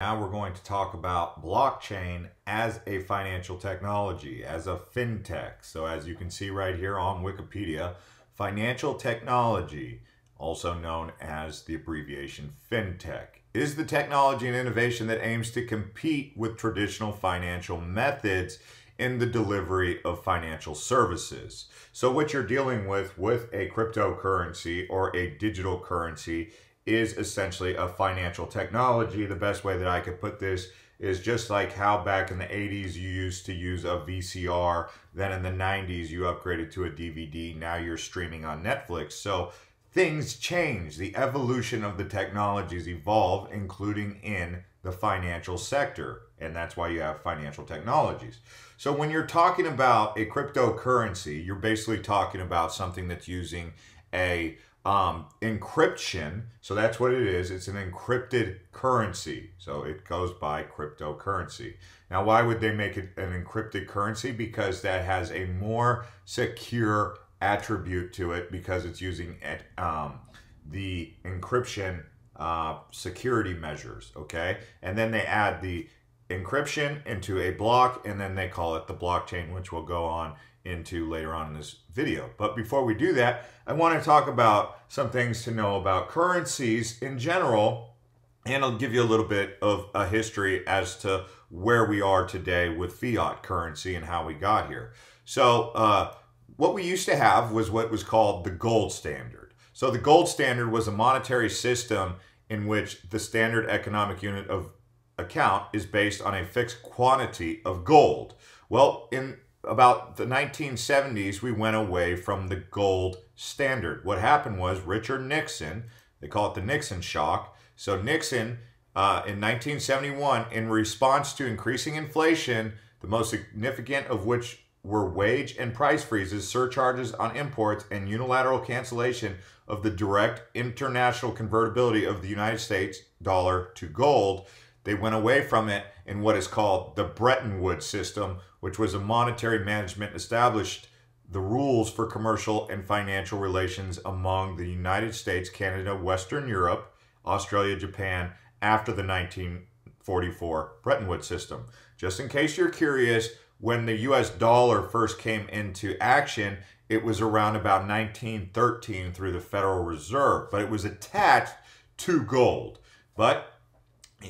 Now we're going to talk about blockchain as a financial technology, as a fintech. So as you can see right here on Wikipedia, financial technology, also known as the abbreviation fintech, is the technology and innovation that aims to compete with traditional financial methods in the delivery of financial services. So what you're dealing with with a cryptocurrency or a digital currency is essentially a financial technology. The best way that I could put this is just like how back in the 80s you used to use a VCR, then in the 90s you upgraded to a DVD, now you're streaming on Netflix. So things change. The evolution of the technologies evolve, including in the financial sector. And that's why you have financial technologies. So when you're talking about a cryptocurrency, you're basically talking about something that's using a um, encryption. So that's what it is. It's an encrypted currency. So it goes by cryptocurrency. Now, why would they make it an encrypted currency? Because that has a more secure attribute to it because it's using um, the encryption uh, security measures. Okay. And then they add the encryption into a block and then they call it the blockchain, which we'll go on into later on in this video. But before we do that, I want to talk about some things to know about currencies in general, and I'll give you a little bit of a history as to where we are today with fiat currency and how we got here. So, uh, what we used to have was what was called the gold standard. So, the gold standard was a monetary system in which the standard economic unit of account is based on a fixed quantity of gold. Well, in about the 1970s, we went away from the gold standard. What happened was Richard Nixon, they call it the Nixon shock. So Nixon, uh, in 1971, in response to increasing inflation, the most significant of which were wage and price freezes, surcharges on imports, and unilateral cancellation of the direct international convertibility of the United States dollar to gold, they went away from it in what is called the Bretton Woods system, which was a monetary management established the rules for commercial and financial relations among the United States, Canada, Western Europe, Australia, Japan after the 1944 Bretton Woods system. Just in case you're curious, when the US dollar first came into action, it was around about 1913 through the Federal Reserve, but it was attached to gold. But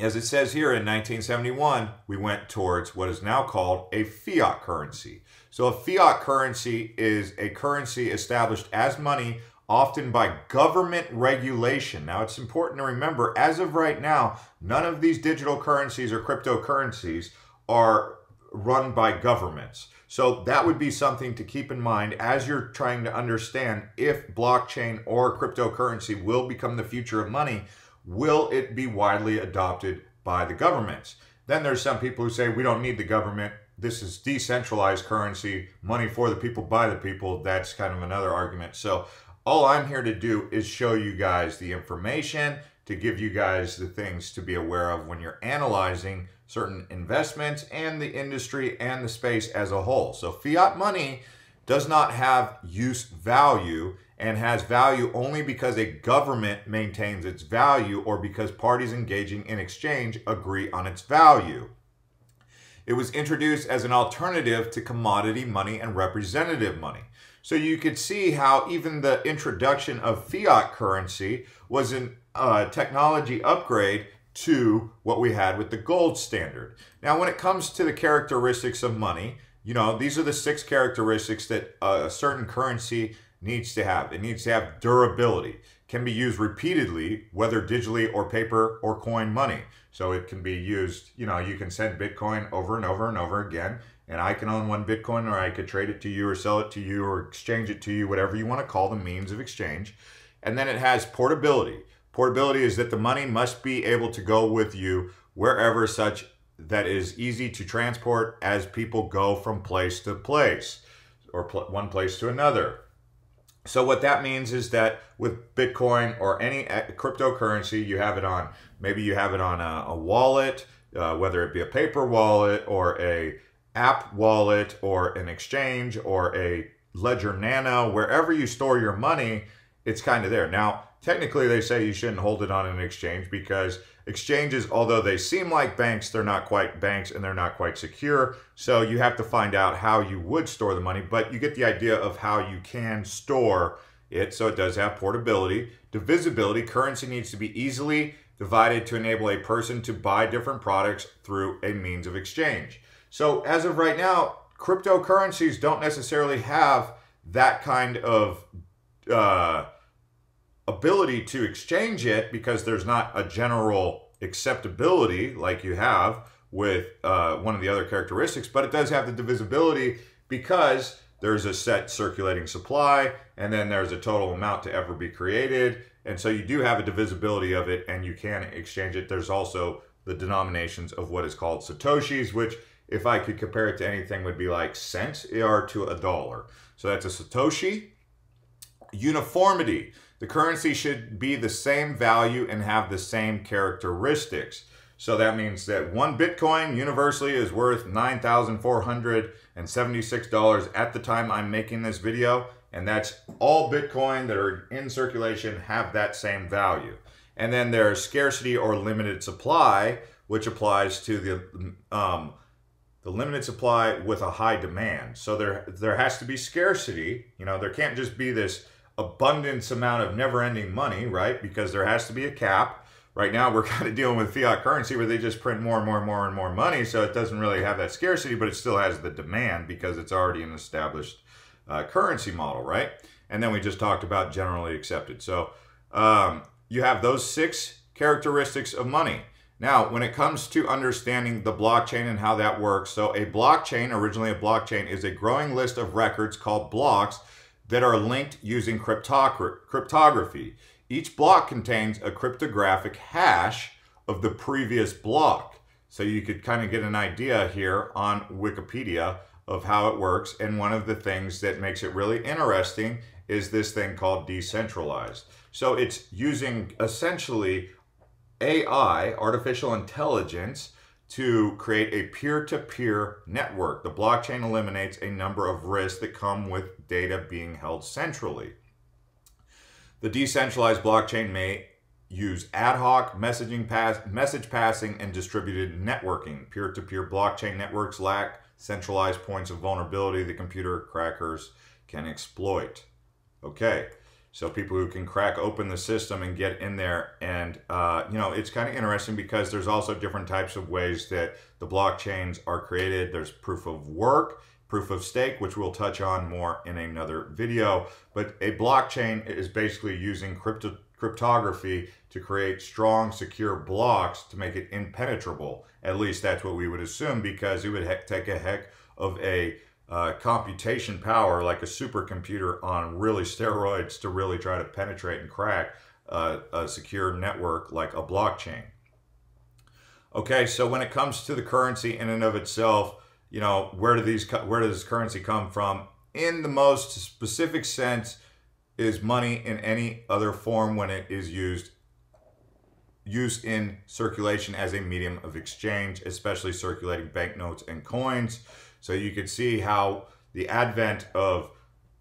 as it says here in 1971, we went towards what is now called a fiat currency. So a fiat currency is a currency established as money often by government regulation. Now it's important to remember as of right now, none of these digital currencies or cryptocurrencies are run by governments. So that would be something to keep in mind as you're trying to understand if blockchain or cryptocurrency will become the future of money will it be widely adopted by the governments? Then there's some people who say we don't need the government. This is decentralized currency, money for the people, by the people. That's kind of another argument. So all I'm here to do is show you guys the information, to give you guys the things to be aware of when you're analyzing certain investments and the industry and the space as a whole. So fiat money does not have use value and has value only because a government maintains its value or because parties engaging in exchange agree on its value. It was introduced as an alternative to commodity money and representative money. So you could see how even the introduction of fiat currency was a uh, technology upgrade to what we had with the gold standard. Now, when it comes to the characteristics of money, you know, these are the six characteristics that a certain currency needs to have. It needs to have durability. Can be used repeatedly, whether digitally or paper or coin money. So it can be used, you know, you can send Bitcoin over and over and over again. And I can own one Bitcoin or I could trade it to you or sell it to you or exchange it to you, whatever you want to call the means of exchange. And then it has portability. Portability is that the money must be able to go with you wherever such that is easy to transport as people go from place to place or pl one place to another. So what that means is that with Bitcoin or any cryptocurrency, you have it on, maybe you have it on a, a wallet, uh, whether it be a paper wallet or a app wallet or an exchange or a Ledger Nano, wherever you store your money, it's kind of there. Now, technically they say you shouldn't hold it on an exchange because exchanges, although they seem like banks, they're not quite banks and they're not quite secure. So you have to find out how you would store the money, but you get the idea of how you can store it. So it does have portability, divisibility. Currency needs to be easily divided to enable a person to buy different products through a means of exchange. So as of right now, cryptocurrencies don't necessarily have that kind of uh, ability to exchange it because there's not a general acceptability like you have with uh, one of the other characteristics, but it does have the divisibility because there's a set circulating supply and then there's a total amount to ever be created. And so you do have a divisibility of it and you can exchange it. There's also the denominations of what is called Satoshis, which if I could compare it to anything would be like cents or to a dollar. So that's a Satoshi. Uniformity. The currency should be the same value and have the same characteristics. So that means that one Bitcoin universally is worth $9,476 at the time I'm making this video. And that's all Bitcoin that are in circulation have that same value. And then there's scarcity or limited supply, which applies to the um, the limited supply with a high demand. So there there has to be scarcity. You know, there can't just be this abundance amount of never-ending money, right? Because there has to be a cap. Right now, we're kind of dealing with fiat currency where they just print more and more and more and more money, so it doesn't really have that scarcity, but it still has the demand because it's already an established uh, currency model, right? And then we just talked about generally accepted. So um, you have those six characteristics of money. Now, when it comes to understanding the blockchain and how that works, so a blockchain, originally a blockchain, is a growing list of records called blocks that are linked using cryptography. Each block contains a cryptographic hash of the previous block. So you could kind of get an idea here on Wikipedia of how it works. And one of the things that makes it really interesting is this thing called decentralized. So it's using essentially AI, artificial intelligence, to create a peer-to-peer network. The blockchain eliminates a number of risks that come with data being held centrally. The decentralized blockchain may use ad hoc messaging pass, message passing and distributed networking. Peer-to-peer blockchain networks lack centralized points of vulnerability that computer crackers can exploit. Okay, so people who can crack open the system and get in there, and uh, you know, it's kind of interesting because there's also different types of ways that the blockchains are created. There's proof of work, proof of stake, which we'll touch on more in another video. But a blockchain is basically using crypto cryptography to create strong, secure blocks to make it impenetrable. At least that's what we would assume because it would take a heck of a uh, computation power like a supercomputer on really steroids to really try to penetrate and crack uh, a secure network like a blockchain. Okay, so when it comes to the currency in and of itself, you know, where do these where does currency come from? In the most specific sense, is money in any other form when it is used used in circulation as a medium of exchange, especially circulating banknotes and coins. So you could see how the advent of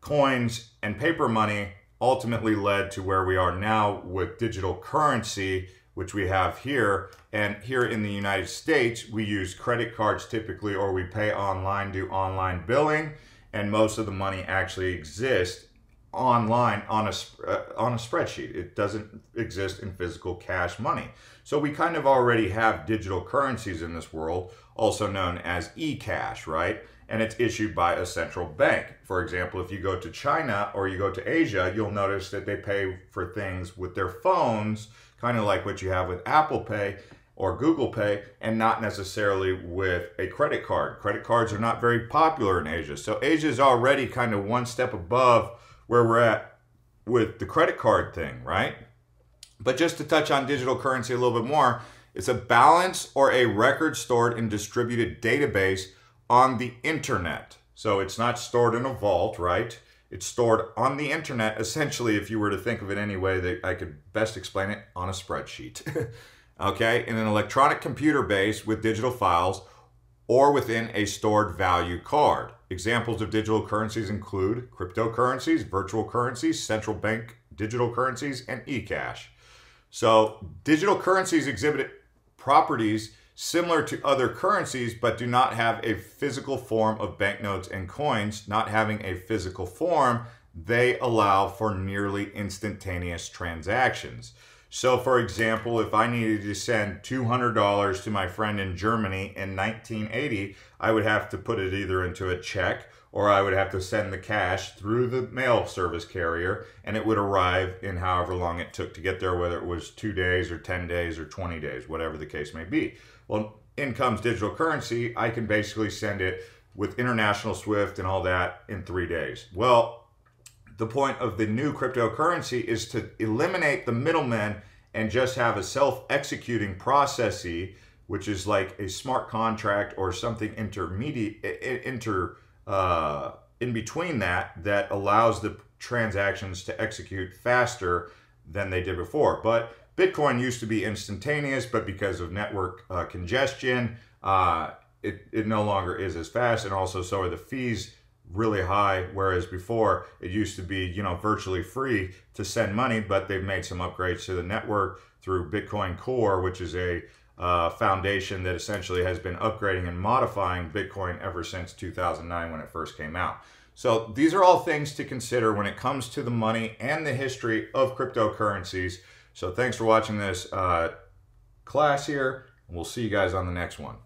coins and paper money ultimately led to where we are now with digital currency, which we have here. And here in the United States, we use credit cards typically, or we pay online, do online billing, and most of the money actually exists online on a uh, on a spreadsheet. It doesn't exist in physical cash money. So we kind of already have digital currencies in this world, also known as e-cash, right? And it's issued by a central bank. For example, if you go to China or you go to Asia, you'll notice that they pay for things with their phones, kind of like what you have with Apple Pay or Google Pay, and not necessarily with a credit card. Credit cards are not very popular in Asia. So Asia is already kind of one step above where we're at with the credit card thing, right? But just to touch on digital currency a little bit more, it's a balance or a record stored in distributed database on the internet. So it's not stored in a vault, right? It's stored on the internet, essentially, if you were to think of it any way that I could best explain it, on a spreadsheet. okay, in an electronic computer base with digital files or within a stored value card. Examples of digital currencies include cryptocurrencies, virtual currencies, central bank digital currencies, and eCash. So digital currencies exhibit properties similar to other currencies, but do not have a physical form of banknotes and coins. Not having a physical form, they allow for nearly instantaneous transactions. So, for example, if I needed to send $200 to my friend in Germany in 1980, I would have to put it either into a check or I would have to send the cash through the mail service carrier and it would arrive in however long it took to get there, whether it was two days or 10 days or 20 days, whatever the case may be. Well, in comes digital currency. I can basically send it with international SWIFT and all that in three days. Well, the point of the new cryptocurrency is to eliminate the middlemen and just have a self-executing processy, which is like a smart contract or something intermediate, inter, uh, in between that, that allows the transactions to execute faster than they did before. But Bitcoin used to be instantaneous, but because of network uh, congestion, uh, it, it no longer is as fast. And also, so are the fees really high whereas before it used to be you know virtually free to send money but they've made some upgrades to the network through bitcoin core which is a uh, foundation that essentially has been upgrading and modifying bitcoin ever since 2009 when it first came out. So these are all things to consider when it comes to the money and the history of cryptocurrencies. So thanks for watching this uh, class here we'll see you guys on the next one